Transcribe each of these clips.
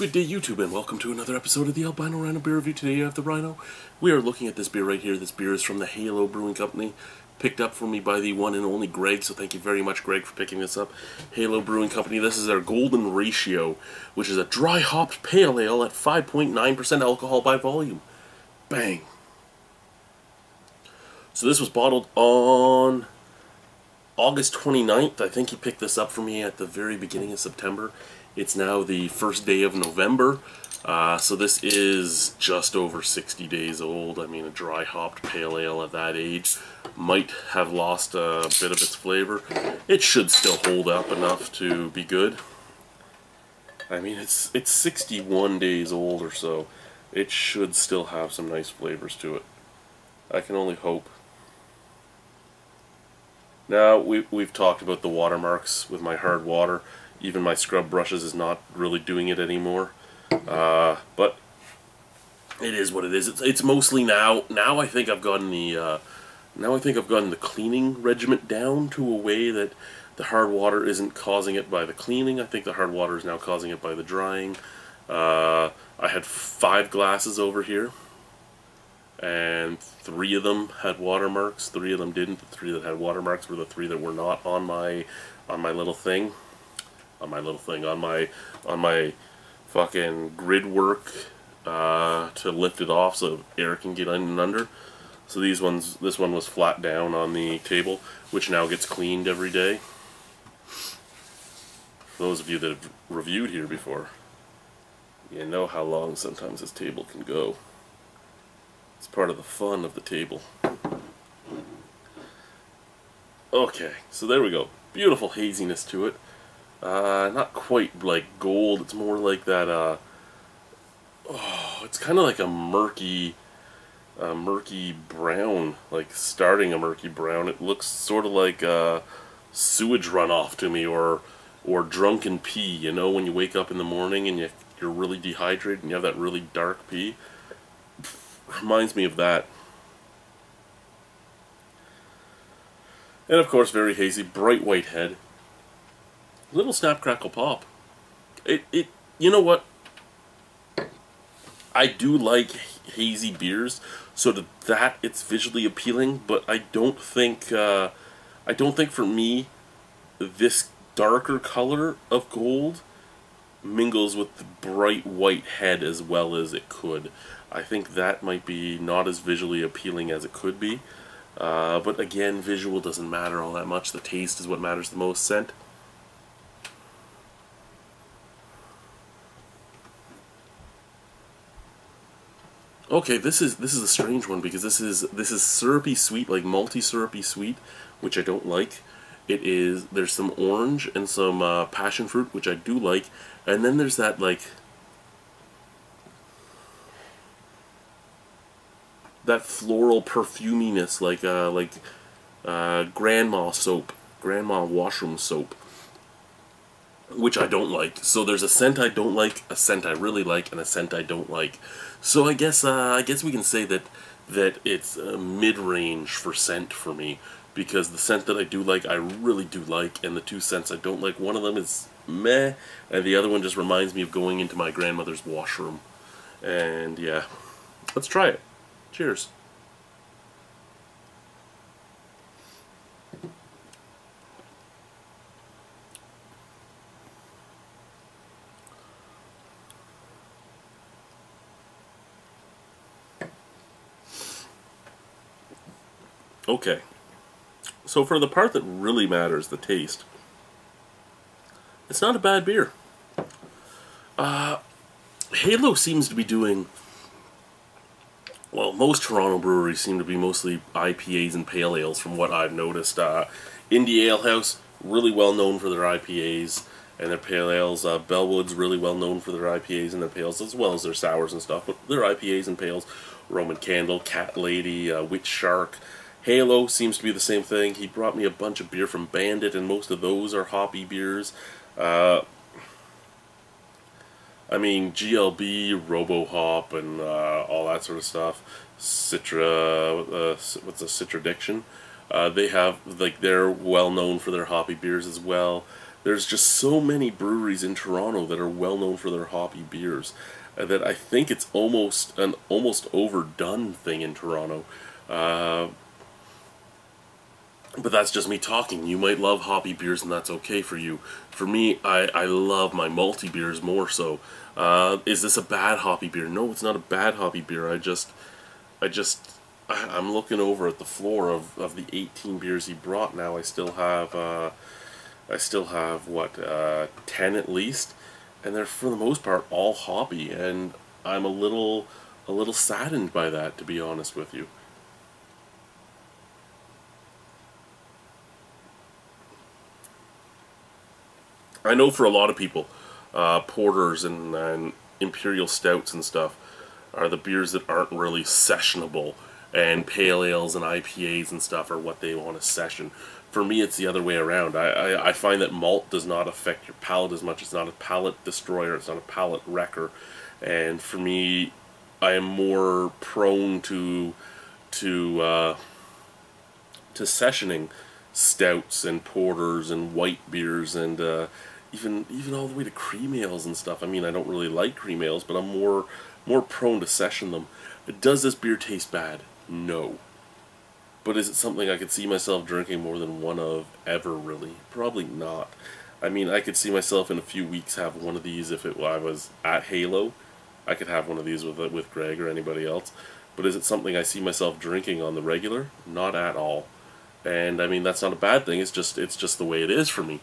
Good day, YouTube, and welcome to another episode of the Albino Rhino Beer Review. Today you have the Rhino. We are looking at this beer right here. This beer is from the Halo Brewing Company, picked up for me by the one and only Greg, so thank you very much, Greg, for picking this up. Halo Brewing Company, this is their Golden Ratio, which is a dry hopped pale ale at 5.9% alcohol by volume. Bang. So this was bottled on August 29th. I think he picked this up for me at the very beginning of September. It's now the first day of November, uh, so this is just over 60 days old. I mean, a dry hopped pale ale at that age might have lost a bit of its flavor. It should still hold up enough to be good. I mean, it's it's 61 days old or so. It should still have some nice flavors to it. I can only hope. Now, we, we've talked about the watermarks with my hard water even my scrub brushes is not really doing it anymore. Uh, but it is what it is. It's, it's mostly now. Now I think I've gotten the uh, now I think I've gotten the cleaning regiment down to a way that the hard water isn't causing it by the cleaning. I think the hard water is now causing it by the drying. Uh, I had five glasses over here, and three of them had watermarks. Three of them didn't. The three that had watermarks were the three that were not on my on my little thing on my little thing on my on my fucking grid work uh, to lift it off so air can get in and under. So these ones, this one was flat down on the table, which now gets cleaned every day. For those of you that have reviewed here before, you know how long sometimes this table can go. It's part of the fun of the table. Okay, so there we go. Beautiful haziness to it. Uh, not quite like gold. It's more like that. Uh, oh, it's kind of like a murky, uh, murky brown. Like starting a murky brown. It looks sort of like uh, sewage runoff to me, or or drunken pee. You know, when you wake up in the morning and you you're really dehydrated and you have that really dark pee. Reminds me of that. And of course, very hazy, bright white head. Little snap crackle pop. It it you know what? I do like hazy beers, so to that it's visually appealing, but I don't think uh, I don't think for me this darker color of gold mingles with the bright white head as well as it could. I think that might be not as visually appealing as it could be. Uh, but again, visual doesn't matter all that much. The taste is what matters the most. Scent, Okay, this is this is a strange one because this is this is syrupy sweet, like malty syrupy sweet, which I don't like. It is there's some orange and some uh, passion fruit, which I do like, and then there's that like that floral perfuminess, like uh, like uh, grandma soap, grandma washroom soap, which I don't like. So there's a scent I don't like, a scent I really like, and a scent I don't like. So I guess uh, I guess we can say that that it's mid-range for scent for me because the scent that I do like I really do like and the two scents I don't like one of them is meh and the other one just reminds me of going into my grandmother's washroom and yeah let's try it cheers Okay. So for the part that really matters, the taste, it's not a bad beer. Uh, Halo seems to be doing, well, most Toronto breweries seem to be mostly IPAs and pale ales from what I've noticed. Uh, Indie Ale House, really well known for their IPAs and their pale ales. Uh, Bellwoods really well known for their IPAs and their pales, as well as their sours and stuff, but their IPAs and pales. Roman Candle, Cat Lady, uh, Witch Shark, Halo seems to be the same thing. He brought me a bunch of beer from Bandit, and most of those are hoppy beers. Uh, I mean, GLB, Robo Hop, and uh, all that sort of stuff. Citra, uh, what's a Citra Diction? Uh, they have like they're well known for their hoppy beers as well. There's just so many breweries in Toronto that are well known for their hoppy beers uh, that I think it's almost an almost overdone thing in Toronto. But that's just me talking. You might love hoppy beers, and that's okay for you. For me, I, I love my malty beers more so. Uh, is this a bad hoppy beer? No, it's not a bad hoppy beer. I just, I just, I, am looking over at the floor of, of the 18 beers he brought. Now I still have, uh, I still have what, uh, 10 at least, and they're for the most part all hoppy, and I'm a little, a little saddened by that, to be honest with you. I know for a lot of people, uh, porters and, and imperial stouts and stuff are the beers that aren't really sessionable, and pale ales and IPAs and stuff are what they want to session. For me, it's the other way around. I, I, I find that malt does not affect your palate as much. It's not a palate destroyer. It's not a palate wrecker. And for me, I am more prone to to uh, to sessioning stouts and porters and white beers and uh, even even all the way to cream ales and stuff. I mean, I don't really like cream ales, but I'm more more prone to session them. Does this beer taste bad? No. But is it something I could see myself drinking more than one of ever? Really, probably not. I mean, I could see myself in a few weeks have one of these if it I was at Halo. I could have one of these with uh, with Greg or anybody else. But is it something I see myself drinking on the regular? Not at all. And I mean, that's not a bad thing. It's just it's just the way it is for me.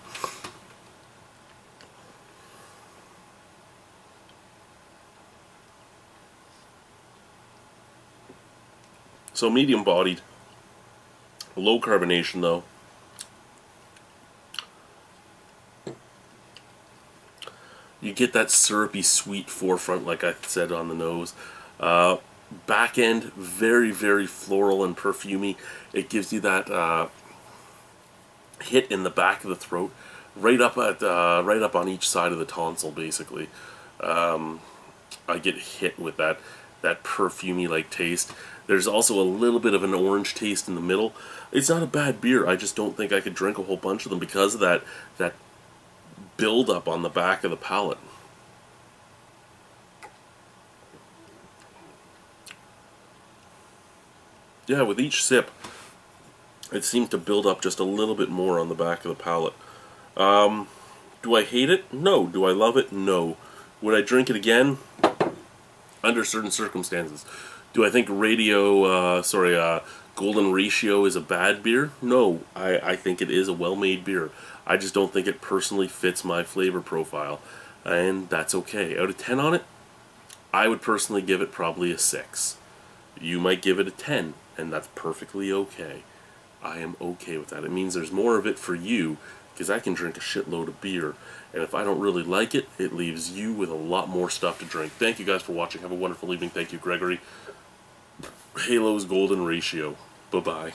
So medium bodied, low carbonation though. You get that syrupy sweet forefront like I said on the nose. Uh, back end, very, very floral and perfumy. It gives you that uh, hit in the back of the throat, right up at uh, right up on each side of the tonsil, basically. Um, I get hit with that that perfumy like taste. There's also a little bit of an orange taste in the middle. It's not a bad beer. I just don't think I could drink a whole bunch of them because of that that build up on the back of the palate. Yeah, with each sip, it seemed to build up just a little bit more on the back of the palate. Um, do I hate it? No. Do I love it? No. Would I drink it again? Under certain circumstances. Do I think Radio, uh, sorry, uh, Golden Ratio is a bad beer? No, I, I think it is a well-made beer. I just don't think it personally fits my flavor profile, and that's okay. Out of 10 on it, I would personally give it probably a 6. You might give it a 10, and that's perfectly okay. I am okay with that. It means there's more of it for you, because I can drink a shitload of beer, and if I don't really like it, it leaves you with a lot more stuff to drink. Thank you guys for watching. Have a wonderful evening. Thank you, Gregory. Halo's golden ratio. Bye-bye.